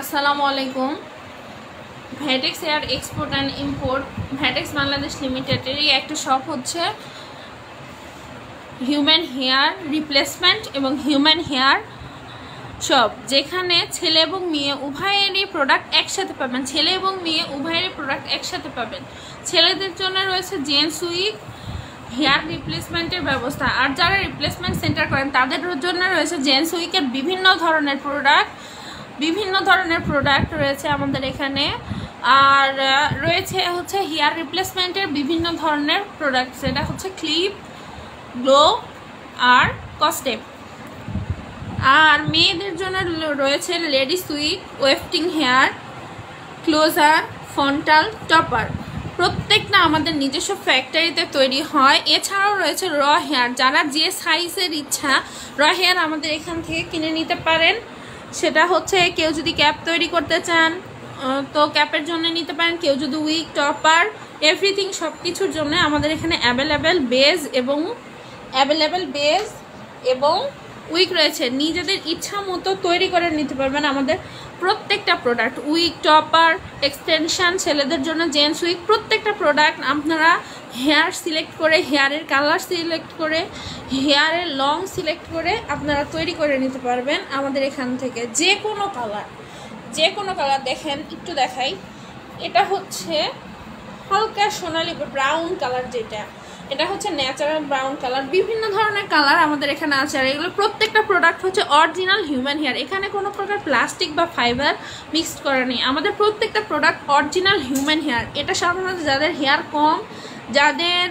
আসসালামু আলাইকুম। Vatex air export and import Vatex Bangladesh লিমিটেডেরই একটা শপ হচ্ছে হিউম্যান হেয়ার রিপ্লেসমেন্ট এবং হিউম্যান হেয়ার শপ যেখানে ছেলে এবং মেয়ে উভয়েরই প্রোডাক্ট একসাথে পাবেন। ছেলে এবং মেয়ে উভয়েরই প্রোডাক্ট একসাথে পাবেন। ছেলেদের জন্য রয়েছে জেন্টস উইক হেয়ার রিপ্লেসমেন্টের ব্যবস্থা। আর যারা রিপ্লেসমেন্ট সেন্টার করেন, তাদের জন্য রয়েছে জেন্টস উইকের বিভিন্ন ধরনের প্রোডাক্ট বিভিন্ন ধরনের প্রোডাক্ট রয়েছে আমাদের এখানে। আর রয়েছে হচ্ছে হেয়ার রিপ্লেসমেন্টের বিভিন্ন ধরনের প্রোডাক্ট সেটা হচ্ছে ক্লিপ গ্লো আর কস্টেপ আর মেয়েদের জন্য রয়েছে ladies wig wefting hair closure frontal topper প্রত্যেকটা আমাদের নিজস্ব ফ্যাক্টরিতে তৈরি হয়। এছাড়াও রয়েছে র হেয়ার যারা যে সাইজের ইচ্ছা র হেয়ার আমাদের এখান থেকে কিনে নিতে পারেন। সেটা হচ্ছে কেউ যদি ক্যাপ তৈরি করতে চান তো ক্যাপের জন্য নিতে পারেন। কেউ যদি উইক, টপার, এভরিথিং সব কিছুর জন্য আমাদের এখানে অ্যাভেলেবেল বেজ এবং অ্যাভেলেবেল বেজ এবং উইক রয়েছে। নিজেদের ইচ্ছা মতো তৈরি করে নিতে পারবেন আমাদের প্রত্যেকটা প্রোডাক্ট। উইক, টপার, এক্সটেনশান, ছেলেদের জন্য জেন্টস উইক, প্রত্যেকটা প্রোডাক্ট আপনারা হেয়ার সিলেক্ট করে, হেয়ারের কালার সিলেক্ট করে, হেয়ারের লং সিলেক্ট করে আপনারা তৈরি করে নিতে পারবেন আমাদের এখান থেকে যে কোনো কালার। যে কোনো কালার দেখেন, একটু দেখাই। এটা হচ্ছে হালকা সোনালি ব্রাউন কালার যেটা। এটা হচ্ছে ন্যাচারাল ব্রাউন কালার। বিভিন্ন ধরনের কালার আমাদের এখানে আছে আর এগুলো প্রত্যেকটা প্রোডাক্ট হচ্ছে অরিজিনাল হিউম্যান হেয়ার এখানে কোনো প্রকার প্লাস্টিক বা ফাইবার মিক্সড করা নেই। আমাদের প্রত্যেকটা প্রোডাক্ট অরিজিনাল হিউম্যান হেয়ার এটা সাধারণত যাদের হেয়ার কম যাদের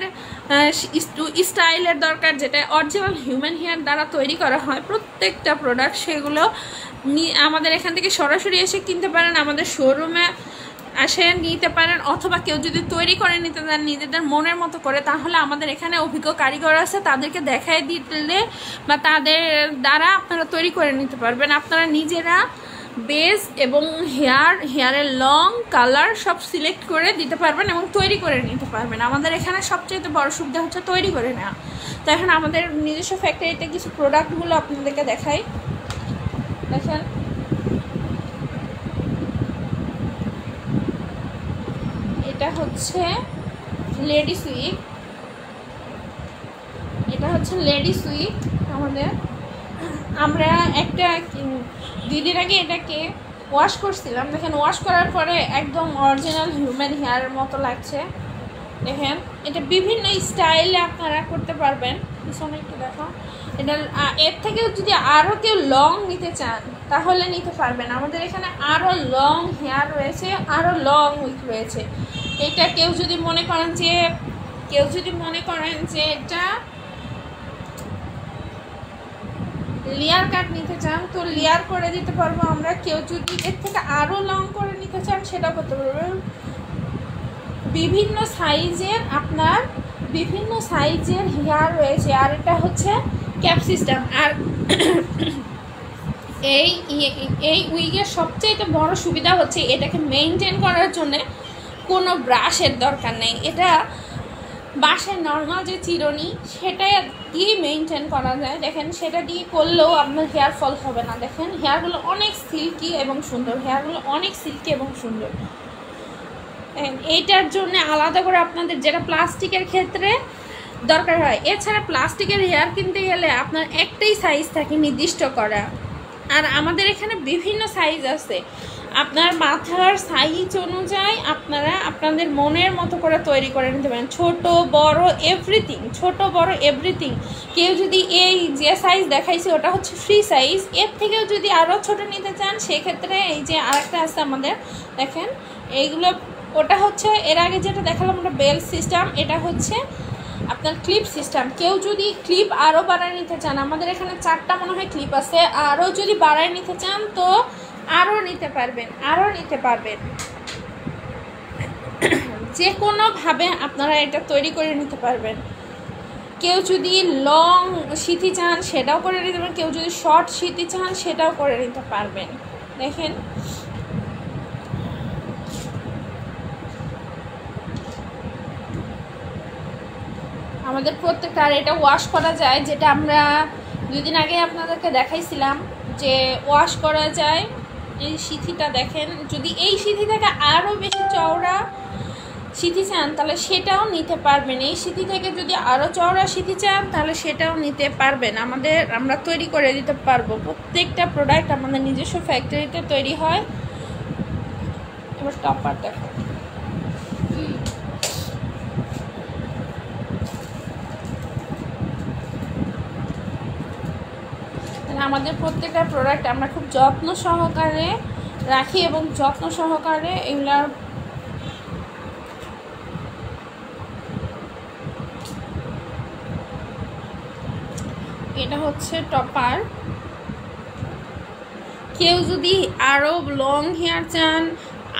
স্টাইলের দরকার, যেটা অরিজিনাল হিউম্যান হেয়ার দ্বারা তৈরি করা হয়, প্রত্যেকটা প্রোডাক্ট সেগুলো আমাদের এখান থেকে সরাসরি এসে কিনতে পারেন, আমাদের শোরুমে আসে, নিতে পারেন, অথবা কেউ যদি তৈরি করে নিতে চান, নিজেদের মনের মতো করে, তাহলে আমাদের এখানে অভিজ্ঞ কারিগর আছে, তাদেরকে দেখায় দিলে বা তাদের দ্বারা আপনারা তৈরি করে নিতে পারবেন। আপনারা নিজেরা বেস এবং হেয়ার, হেয়ারের লং, কালার সব সিলেক্ট করে দিতে পারবেন এবং তৈরি করে নিতে পারবেন। আমাদের এখানে সবচেয়ে বড় সুবিধা হচ্ছে তৈরি করে নেওয়া। তো এখন আমাদের নিজস্ব ফ্যাক্টরিতে কিছু প্রোডাক্টগুলো আপনাদেরকে দেখাই। দেখেন। এটা হচ্ছে লেডিস উইক। এটা হচ্ছে লেডিস উইক আমাদের। আমরা একটা দিদির আগে এটাকে ওয়াশ করছিলাম। দেখেন ওয়াশ করার পরে একদম অরিজিনাল হিউম্যান হেয়ারের মতো লাগছে। দেখেন, এটা বিভিন্ন স্টাইলে আপনারা করতে পারবেন। পিছনে একটু দেখো। এটা এর থেকেও যদি আরও কেউ লং নিতে চান, তাহলে নিতে পারবেন। আমাদের এখানে আরও লং হেয়ার রয়েছে আরও লং উইক রয়েছে। এটা কেউ যদি মনে করেন যে, কেউ যদি মনে করেন যে এটা লেয়ার কাট নিতে চান তো লেয়ার করে দিতে পারব আমরা। কেউ যদি এর থেকে আরও লং করে নিতে চান, সেটা করতে পারবেন। বিভিন্ন সাইজের আপনার, বিভিন্ন সাইজের হেয়ার রয়েছে, আর এটা হচ্ছে ক্যাপ সিস্টেম আর এই এই উইগের সবচেয়ে বড় সুবিধা হচ্ছে, এটাকে মেনটেন করার জন্যে কোনো ব্রাশের দরকার নেই। এটা বাসের নর্মাল যে চিরনি সেটা দিয়ে মেনটেন করা যায়। দেখেন, সেটা দিয়ে করলেও আপনার হেয়ার ফল হবে না। দেখেন হেয়ারগুলো অনেক সিল্কি এবং সুন্দর। হেয়ারগুলো অনেক সিল্কি এবং সুন্দর। এইটার জন্য আলাদা করে আপনাদের যেটা প্লাস্টিকের ক্ষেত্রে দরকার হয়, এছাড়া প্লাস্টিকের হেয়ার কিনতে গেলে আপনার একটাই সাইজ থাকে নির্দিষ্ট করা। আর আমাদের এখানে বিভিন্ন সাইজ আছে। আপনার মাথার সাইজ অনুযায়ী আপনারা আপনাদের মনের মতো করে তৈরি করে নিতে পারেন। ছোট, বড় এভরিথিং ছোট, বড় এভরিথিং কেউ যদি এই যে সাইজ দেখাইছে, ওটা হচ্ছে ফ্রি সাইজ এর থেকেও যদি আরও ছোট নিতে চান, সেক্ষেত্রে এই যে আরেকটা আছে আমাদের, দেখেন, এইগুলো, ওটা হচ্ছে, এর আগে যেটা দেখালাম, ওটা বেল সিস্টেম এটা হচ্ছে আপনার ক্লিপ সিস্টেম কেউ যদি ক্লিপ আরও বাড়ায় নিতে চান, আমাদের এখানে চারটা মনে হয় ক্লিপ আছে। আরও যদি বাড়ায় নিতে চান, তো আরও নিতে পারবেন, আরও নিতে পারবেন। যে কোনোভাবে আপনারা এটা তৈরি করে নিতে পারবেন। কেউ যদি লং সিথি চান, সেটাও করে নিতে পারবেন। কেউ যদি শর্ট সিথি চান, সেটাও করে নিতে পারবেন। দেখেন। আমাদের প্রত্যেকটা, আর এটা ওয়াশ করা যায়, যেটা আমরা দুদিন আগে আপনাদেরকে দেখাইছিলাম, যে ওয়াশ করা যায় এই সিথিটা দেখেন, যদি এই সিথি থেকে আরও বেশি চওড়া সিথি চান, তাহলে সেটাও নিতে পারবেন। এই সিথি থেকে যদি আরও চওড়া সিথি চান, তাহলে সেটাও নিতে পারবেন। আমাদের, আমরা তৈরি করে দিতে পারব। প্রত্যেকটা প্রোডাক্ট আমাদের নিজস্ব ফ্যাক্টরিতে তৈরি হয়। এবার টপার দেখো আমাদের প্রত্যেকটা প্রোডাক্ট আমরা খুব যত্ন সহকারে রাখি এবং যত্ন সহকারে এগুলার এটা হচ্ছে টপার কেউ যদি আরও লং হেয়ার চান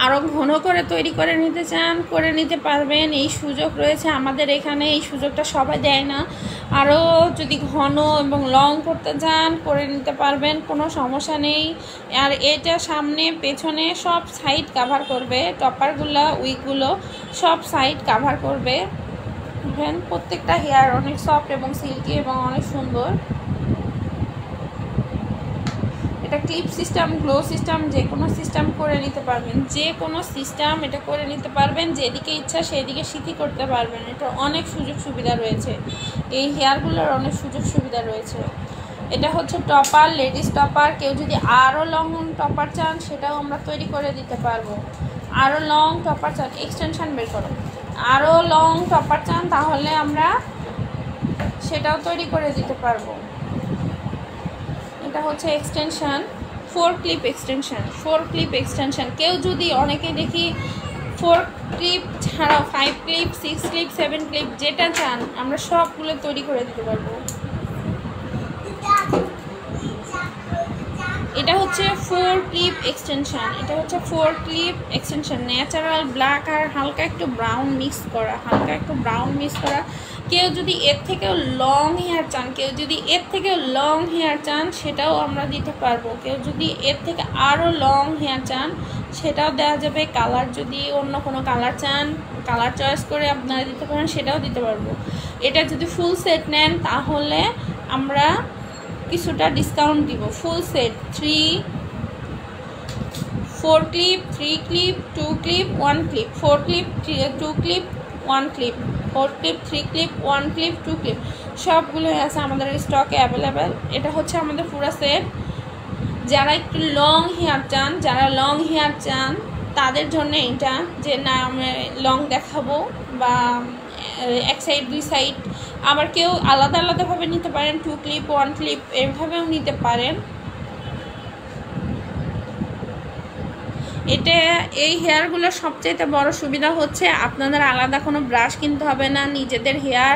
আরও ঘন করে তৈরি করে নিতে চান, করে নিতে পারবেন। এই সুযোগ রয়েছে আমাদের এখানে, এই সুযোগটা সবাই দেয় না। আরও যদি ঘন এবং লং করতে চান, করে নিতে পারবেন, কোনো সমস্যা নেই। আর এটা সামনে, পেছনে সব সাইড কাভার করবে। টপারগুলো, উইকগুলো সব সাইড কাভার করবে। প্রত্যেকটা হেয়ার অনেক সফট এবং সিল্কি এবং অনেক সুন্দর। এটা ক্লিপ সিস্টেম গ্লো সিস্টেম যে কোনো সিস্টেম করে নিতে পারবেন। যে কোনো সিস্টেম এটা করে নিতে পারবেন, যেদিকে ইচ্ছা সেদিকে সিথি করতে পারবেন। এটা অনেক সুযোগ সুবিধা রয়েছে। এই হেয়ারগুলোর অনেক সুযোগ সুবিধা রয়েছে। এটা হচ্ছে টপার লেডিস টপার কেউ যদি আরও লং টপার চান, সেটাও আমরা তৈরি করে দিতে পারব। আরও লং টপার চান এক্সটেনশান বের করো। আরও লং টপার চান, তাহলে আমরা সেটাও তৈরি করে দিতে পারব। এটা হচ্ছে extension four clip extension four clip extension কেউ যদি অনেকে দেখি ফোর ক্লিপ ছাড়াও five clip six clip seven clip যেটা চান, আমরা সবগুলো তৈরি করে দিতে পারব। এটা হচ্ছে ফোর ক্লিপ এক্সটেনশন এটা হচ্ছে four clip extension natural black আর হালকা একটু ব্রাউন মিক্স করা, হালকা একটু ব্রাউন মিক্স করা। কেউ যদি এর থেকেও লং হেয়ার চান, কেউ যদি এর থেকেও লং হেয়ার চান, সেটাও আমরা দিতে পারব। কেউ যদি এর থেকে আরও লং হেয়ার চান, সেটাও দেওয়া যাবে। কালার যদি অন্য কোনো কালার চান কালার চয়েস করে আপনারা দিতে পারেন, সেটাও দিতে পারব। এটা যদি ফুল সেট নেন, তাহলে আমরা কিছুটা ডিসকাউন্ট দিব। Full set three four clip three clip two clip one clip four clip two clip one clip four clip three clip one clip two clip সবগুলোই আছে আমাদের স্টকে অ্যাভেলেবেল এটা হচ্ছে আমাদের পুরো সেট যারা একটু লং হেয়ার চান, যারা লং হেয়ার চান, তাদের জন্য এটা যে না আমি লং দেখাবো বা এক সাইড দুই সাইড আবার কেউ আলাদা আলাদাভাবে নিতে পারেন টু ক্লিপ ওয়ান ক্লিপ এইভাবেও নিতে পারেন। এটা, এই হেয়ারগুলোর সবচাইতে বড় সুবিধা হচ্ছে আপনাদের আলাদা কোনো ব্রাশ কিনতে হবে না, নিজেদের হেয়ার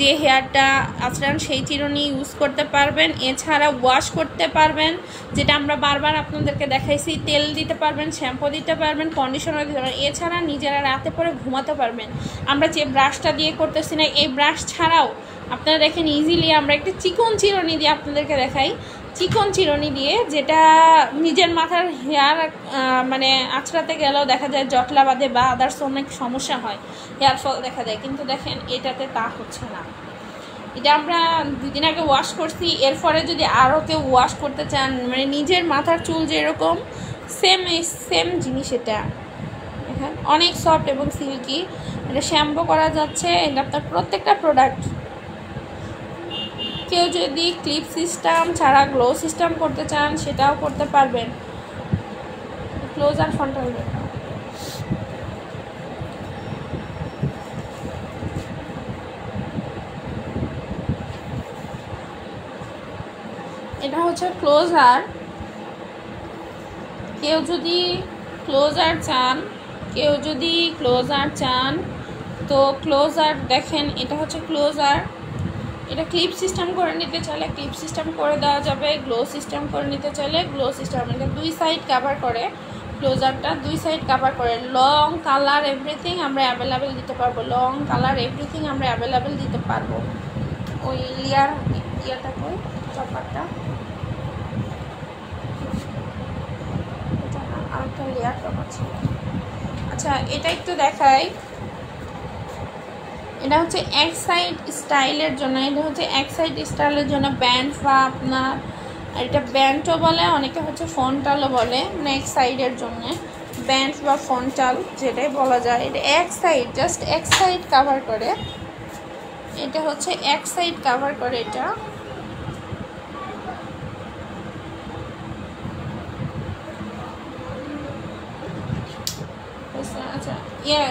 যে হেয়ারটা আচরণ সেই চিরুনি ইউজ করতে পারবেন। এছাড়া ওয়াশ করতে পারবেন, যেটা আমরা বারবার আপনাদেরকে দেখাইছি, তেল দিতে পারবেন শ্যাম্পু দিতে পারবেন কন্ডিশনার দিতে পারবেন, এছাড়া নিজেরা রাতে পরে ঘুমাতে পারবেন। আমরা যে ব্রাশটা দিয়ে করতেছি না, এই ব্রাশ ছাড়াও আপনারা দেখেন ইজিলি আমরা একটা চিকন চিরুনি দিয়ে আপনাদেরকে দেখাই। চিকন চিরুনি দিয়ে যেটা নিজের মাথার হেয়ার মানে আছড়াতে গেলেও দেখা যায় জটলা বাঁধে বা আদার্স অনেক সমস্যা হয়, হেয়ার ফল দেখা যায়। কিন্তু দেখেন, এটাতে তা হচ্ছে না। এটা আমরা দুদিন আগে ওয়াশ করছি এর ফলে যদি আরও কেউ ওয়াশ করতে চান মানে নিজের মাথার চুল যেরকম সেম সেম জিনিস এটা। এখানে অনেক সফট এবং সিল্কি এটা শ্যাম্পু করা যাচ্ছে, এটা আপনার প্রত্যেকটা প্রোডাক্ট কেউ যদি ক্লিপ সিস্টেম ছাড়া গ্লো সিস্টেম করতে চান, সেটাও করতে পারবেন। ক্লোজ আর ফ্রন্টাল এটা হচ্ছে ক্লোজার কেউ যদি ক্লোজার চান, কেউ যদি ক্লোজার চান, তো ক্লোজার দেখেন, এটা হচ্ছে ক্লোজার এটা ক্লিপ সিস্টেম করে নিতে চাইলে ক্লিপ সিস্টেম করে দেওয়া যাবে গ্লো সিস্টেম করে নিতে চাইলে গ্লো সিস্টেম এটা দুই সাইড কাভার করে ক্লোজারটা দুই সাইড কাভার করে। লং কালার এভরিথিং আমরা অ্যাভেলেবেল দিতে পারব। লং কালার এভরিথিং আমরা অ্যাভেলেবেল দিতে পারব। ওই লিয়ার ইয়াটা কই? চপারটা। লেয়ার আচ্ছা এটা একটু দেখাই। এটা হচ্ছে এক সাইড স্টাইলের জন্য, এটা হচ্ছে এক সাইড স্টাইলের জন্য ব্যান্ড বা আপনার এটা ব্যান্ডও বলে, অনেকে হচ্ছে ফন্টালও বলে মানে এক সাইডের জন্য। ব্যান্ড বা ফন্টাল যেটাই বলা যায়, এটা এক সাইড জাস্ট এক সাইড কাভার করে। এটা হচ্ছে এক সাইড কাভার করে এটা। আচ্ছা ইয়ে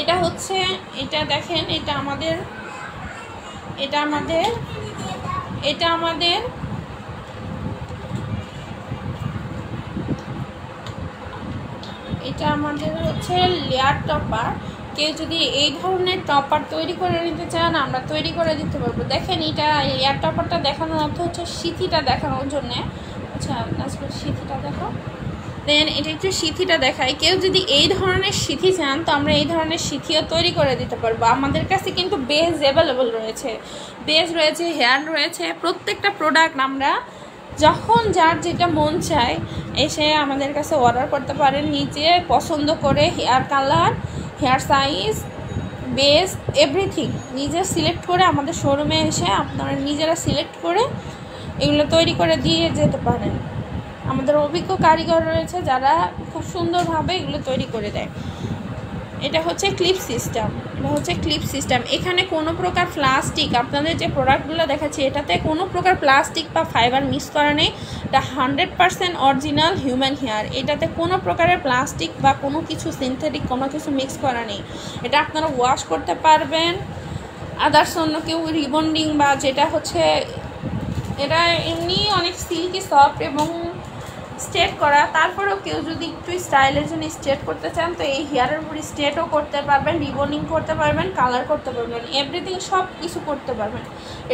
এটা হচ্ছে, এটা দেখেন, এটা আমাদের এটা আমাদের এটা আমাদের এটা আমাদের হচ্ছে লেয়ার টপার কেউ যদি এই ধরনের টপার তৈরি করে নিতে চান, আমরা তৈরি করে দিতে পারব। দেখেন, এটা লেয়ার টপারটা দেখানোর অর্থ হচ্ছে সিথিটা দেখানোর জন্যে। আচ্ছা সিথিটা দেখো দেন এটা একটু সিথিটা দেখাই। কেউ যদি এই ধরনের সিথি চান, তো আমরা এই ধরনের সিথিও তৈরি করে দিতে পারব। আমাদের কাছে কিন্তু বেস অ্যাভেলেবল রয়েছে। বেস রয়েছে, হেয়ার রয়েছে, প্রত্যেকটা প্রোডাক্ট আমরা যখন যার যেটা মন চায় এসে আমাদের কাছে অর্ডার করতে পারেন। নিজে পছন্দ করে hair colour, hair size, base everything নিজে সিলেক্ট করে আমাদের শোরুমে এসে আপনারা নিজেরা সিলেক্ট করে এগুলো তৈরি করে দিয়ে যেতে পারেন। আমাদের অভিজ্ঞ কারিগর রয়েছে যারা খুব সুন্দরভাবে এগুলো তৈরি করে দেয়। এটা হচ্ছে ক্লিপ সিস্টেম এটা হচ্ছে ক্লিপ সিস্টেম এখানে কোনো প্রকার প্লাস্টিক আপনাদের যে প্রোডাক্টগুলো দেখাচ্ছি, এটাতে কোনো প্রকার প্লাস্টিক বা ফাইবার মিক্স করা নেই। এটা hundred percent original human hair এটাতে কোনো প্রকারের প্লাস্টিক বা কোনো কিছু সিনথেটিক কোনো কিছু মিক্স করা নেই। এটা আপনারা ওয়াশ করতে পারবেন। আদার্স অন্য কেউ রিবন্ডিং বা যেটা হচ্ছে, এটা এমনি অনেক সিল্কি সফট এবং স্ট্রেট করা, তারপরেও কেউ যদি একটু স্টাইলের জন্য স্ট্রেট করতে চান, তো এই হেয়ারের উপরে স্ট্রেটও করতে পারবেন রিবনিং করতে পারবেন কালার করতে পারবেন এভরিথিং সব কিছু করতে পারবেন।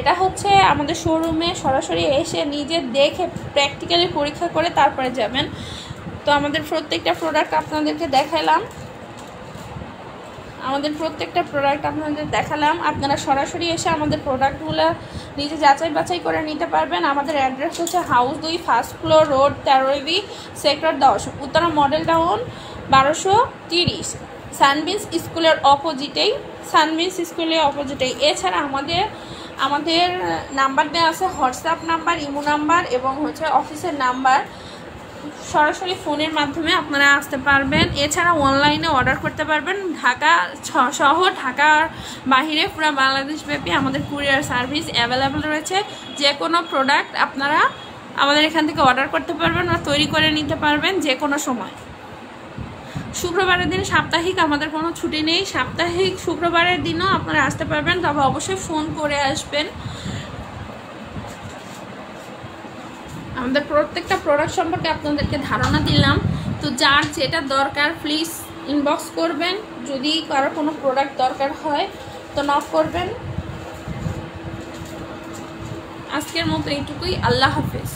এটা হচ্ছে আমাদের শোরুমে সরাসরি এসে নিজে দেখে প্র্যাকটিক্যালি পরীক্ষা করে তারপরে যাবেন। তো আমাদের প্রত্যেকটা প্রোডাক্ট আপনাদেরকে দেখালাম। আমাদের প্রত্যেকটা প্রোডাক্ট আপনাদের দেখালাম। আপনারা সরাসরি এসে আমাদের প্রোডাক্টগুলো নিজে যাচাই বাছাই করে নিতে পারবেন। আমাদের অ্যাড্রেস হচ্ছে হাউস দুই ফার্স্ট ফ্লোর রোড তেরোবি সেক্টর দশ। উত্তরা মডেল টাউন বারোশো তিরিশ। সানবিন্স স্কুলের অপোজিটেই সানবিন্স স্কুলের অপোজিটেই এছাড়া আমাদের আমাদের নাম্বার দেওয়া আছে হোয়াটসঅ্যাপ নাম্বার ইমো নাম্বার এবং হচ্ছে অফিসের নাম্বার সরাসরি ফোনের মাধ্যমে আপনারা আসতে পারবেন। এছাড়া অনলাইনে অর্ডার করতে পারবেন। ঢাকা সহ ঢাকার বাহিরে পুরো বাংলাদেশব্যাপী আমাদের কুরিয়ার সার্ভিস অ্যাভেলেবেল রয়েছে। যে কোনো প্রোডাক্ট আপনারা আমাদের এখান থেকে অর্ডার করতে পারবেন বা তৈরি করে নিতে পারবেন যে কোনো সময়। শুক্রবারের দিন সাপ্তাহিক আমাদের কোনো ছুটি নেই। সাপ্তাহিক শুক্রবারের দিনও আপনারা আসতে পারবেন, তবে অবশ্যই ফোন করে আসবেন। আমাদের প্রত্যেকটা প্রোডাক্ট সম্পর্কে আপনাদেরকে ধারণা দিলাম। তো যার যেটা দরকার প্লিজ ইনবক্স করবেন। যদি কারও কোনো প্রোডাক্ট দরকার হয়, তো নক করবেন। আজকের মতো এইটুকুই। আল্লাহ হাফেজ।